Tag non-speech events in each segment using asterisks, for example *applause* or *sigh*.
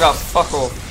Ah, fuck off.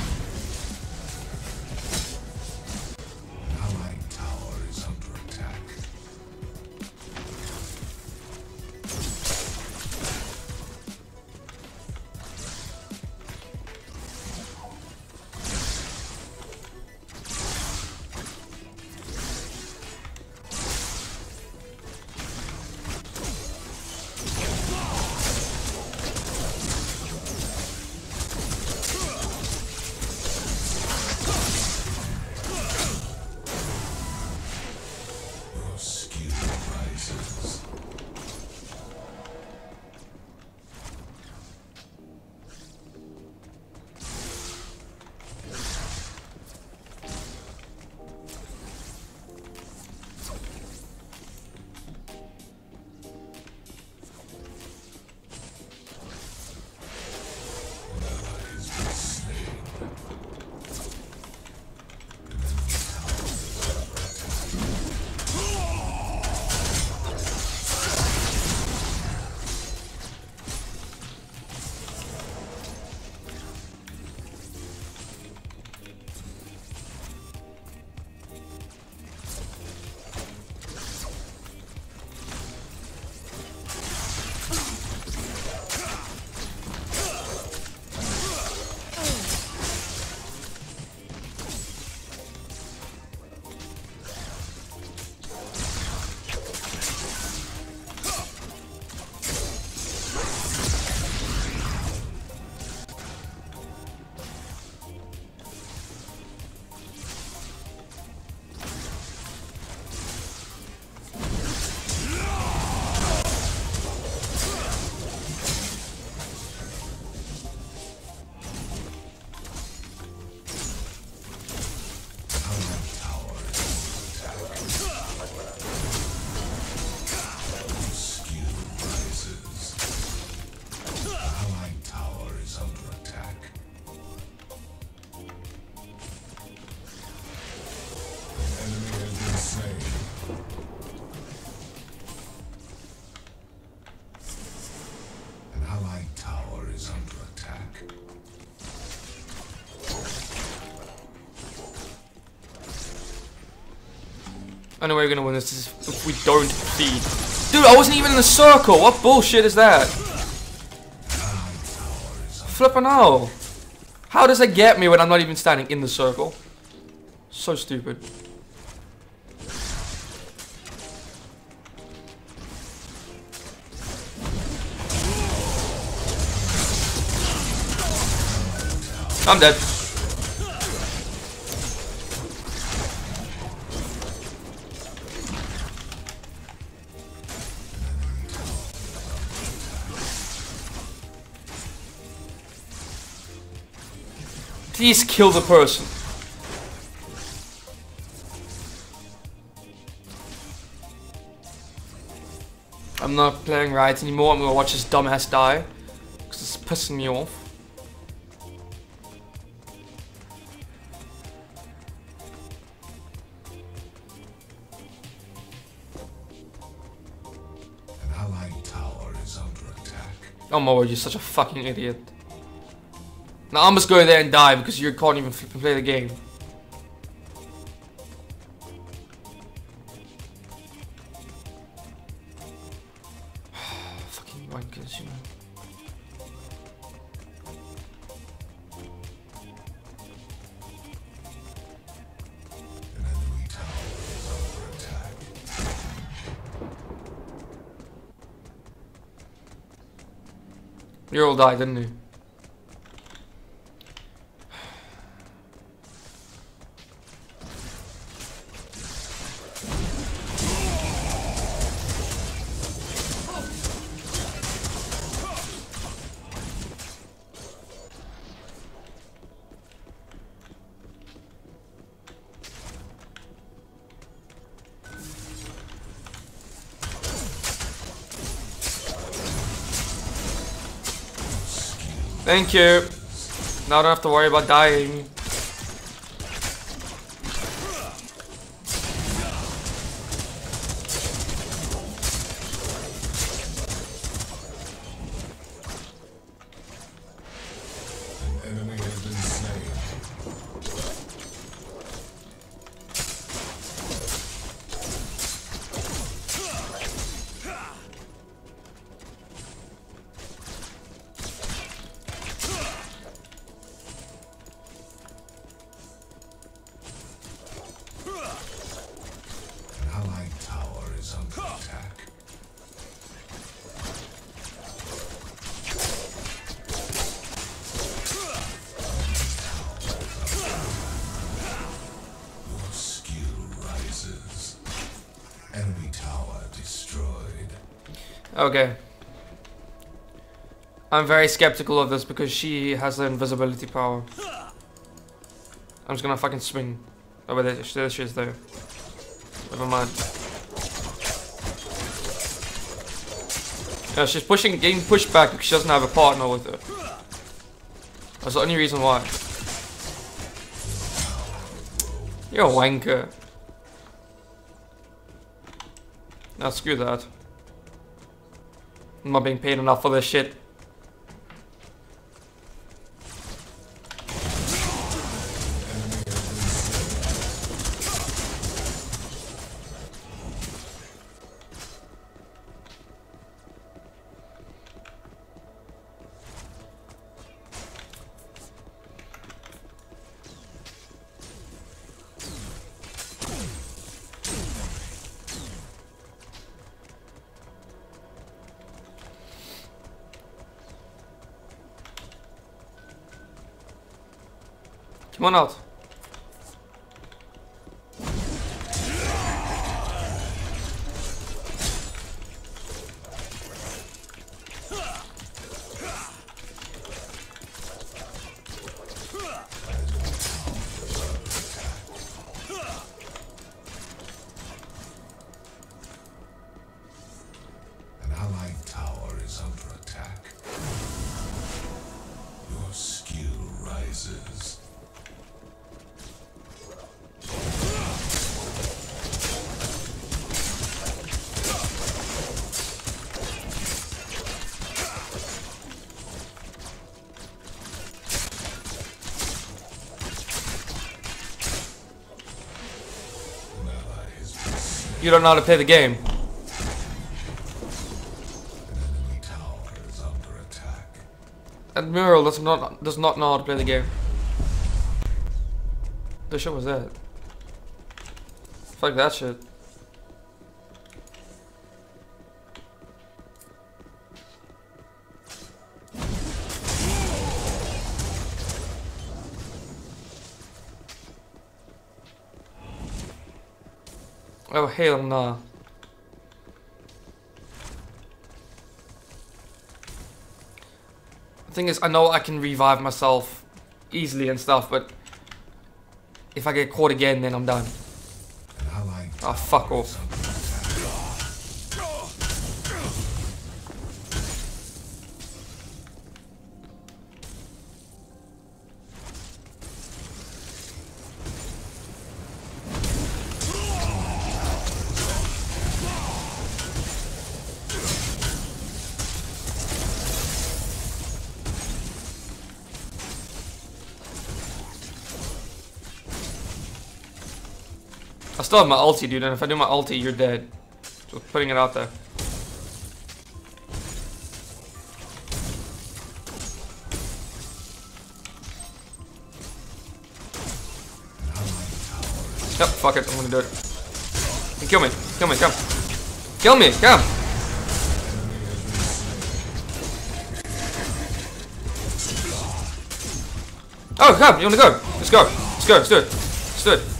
Only way we're gonna win this is if we don't feed. Dude, I wasn't even in the circle. What bullshit is that? Flippin' hell. How does that get me when I'm not even standing in the circle? So stupid. I'm dead. Please kill the person. I'm not playing right anymore. I'm gonna watch this dumbass die. Because it's pissing me off. An allied tower is under attack. Oh my word, you're such a fucking idiot. Now I must go there and die because you can't even play the game. *sighs* fucking wankers, you know. You all died, didn't you? Thank you. Now I don't have to worry about dying. Okay. I'm very skeptical of this because she has the invisibility power. I'm just gonna fucking swing. Oh, wait, there, there she is though. Never mind. Yeah, she's pushing, getting pushed back because she doesn't have a partner with her. That's the only reason why. You're a wanker. Now screw that. I'm not being paid enough for this shit. Come You don't know how to play the game. Admiral does not does not know how to play the game. The shit was that? Fuck that shit. Oh hell no. The thing is, I know I can revive myself easily and stuff, but if I get caught again, then I'm done. Ah, fuck off. I still have my ulti, dude, and if I do my ulti, you're dead. Just putting it out there. Yep, fuck it, I'm gonna do it. Kill me, kill me, come. Kill me, come! Oh, come, you wanna go? Let's go, let's go, let's do it. Let's do it.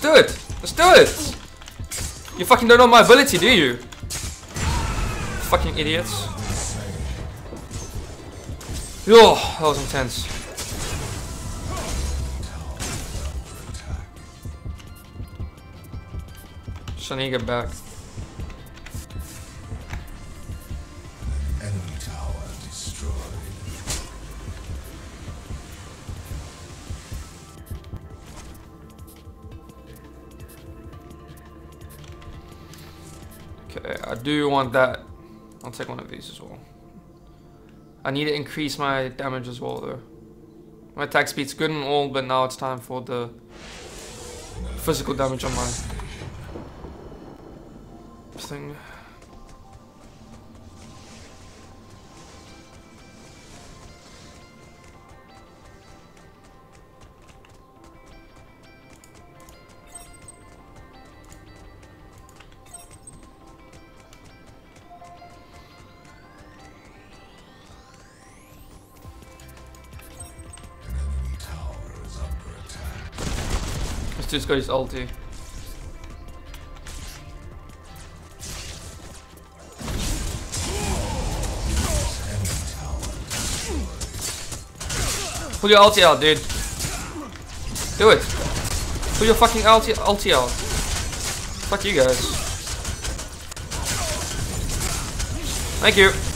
Let's do it! Let's do it! You fucking don't know my ability, do you? Fucking idiots. Yo, that was intense. Just get back. Do want that. I'll take one of these as well. I need to increase my damage as well though. My attack speed's good and all, but now it's time for the physical damage on my thing. Just got his ulti. Pull your ulti out, dude. Do it. Pull your fucking ulti, ulti out. Fuck you guys. Thank you.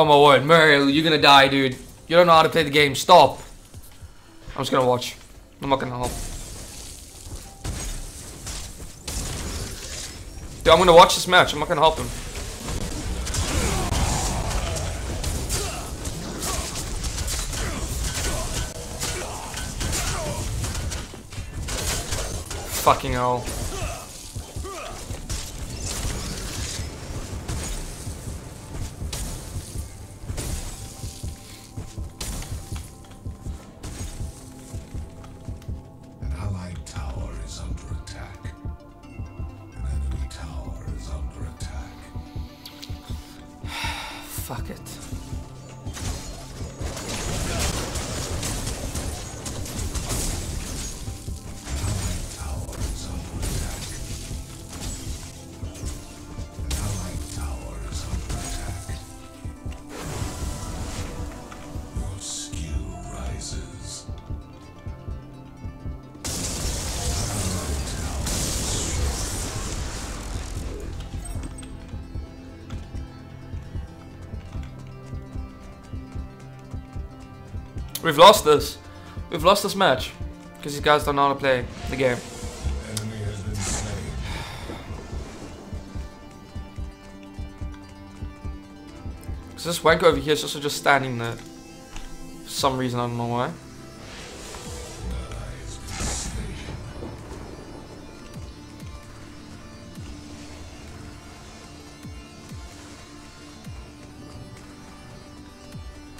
Oh my word, Muriel, you're gonna die, dude. You don't know how to play the game. Stop. I'm just gonna watch. I'm not gonna help. Dude, I'm gonna watch this match. I'm not gonna help him. Fucking hell. Fuck it. We've lost this. We've lost this match. Because these guys don't know how to play the game. So this wanker over here is also just standing there. For some reason, I don't know why.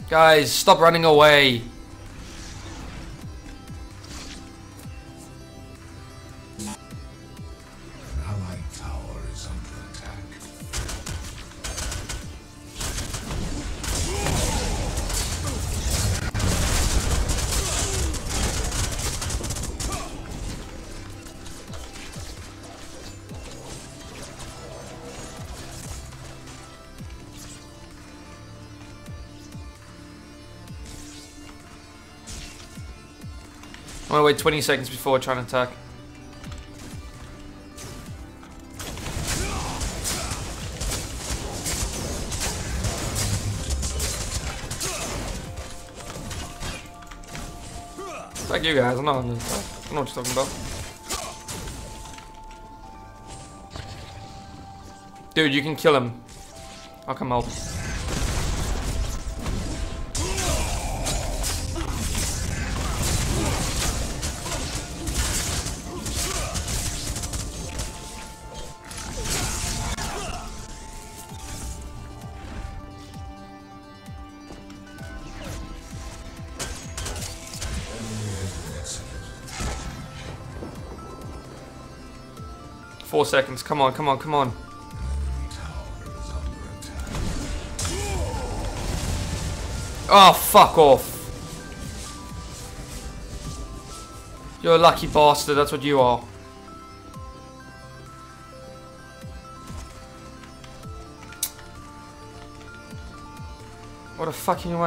Guys, stop running away. I'm gonna wait 20 seconds before trying to attack. Fuck you guys, I'm not on this. I know what you're talking about. Dude, you can kill him. I'll come help. Four seconds. Come on, come on, come on. Oh, fuck off. You're a lucky bastard, that's what you are. What a fucking way.